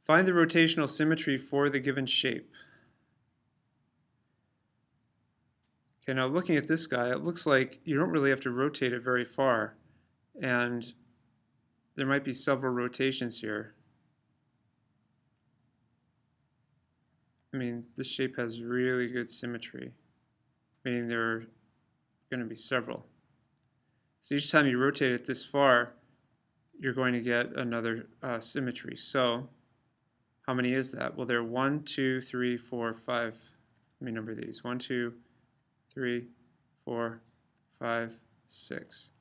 Find the rotational symmetry for the given shape. Okay, now looking at this guy, it looks like you don't really have to rotate it very far. And there might be several rotations here. I mean, this shape has really good symmetry, meaning there are going to be several. So each time you rotate it this far, you're going to get another uh, symmetry. So how many is that? Well, there are one, two, three, four, five. Let me number these. One, two, three, four, five, six.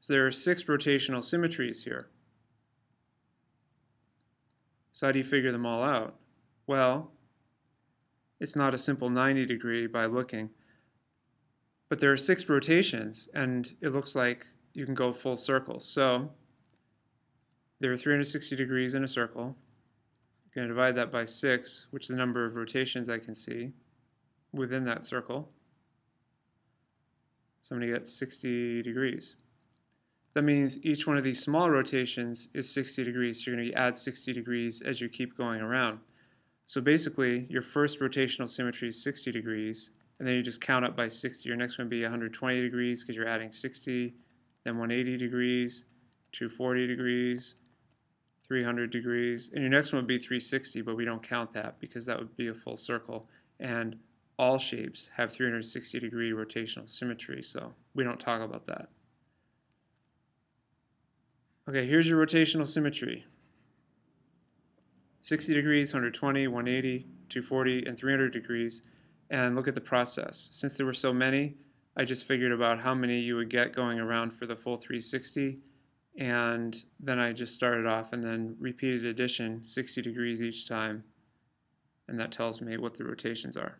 So there are six rotational symmetries here. So how do you figure them all out? Well, it's not a simple 90 degree by looking. But there are six rotations, and it looks like you can go full circle. So there are 360 degrees in a circle. You're going to divide that by 6, which is the number of rotations I can see within that circle. So I'm going to get 60 degrees. That means each one of these small rotations is 60 degrees. So you're going to add 60 degrees as you keep going around. So basically, your first rotational symmetry is 60 degrees, and then you just count up by 60. Your next one would be 120 degrees because you're adding 60, then 180 degrees, 240 degrees, 300 degrees, and your next one would be 360, but we don't count that because that would be a full circle. And all shapes have 360 degree rotational symmetry, so we don't talk about that. Okay, here's your rotational symmetry. 60 degrees, 120, 180, 240, and 300 degrees, and look at the process. Since there were so many, I just figured about how many you would get going around for the full 360, and then I just started off and then repeated addition 60 degrees each time, and that tells me what the rotations are.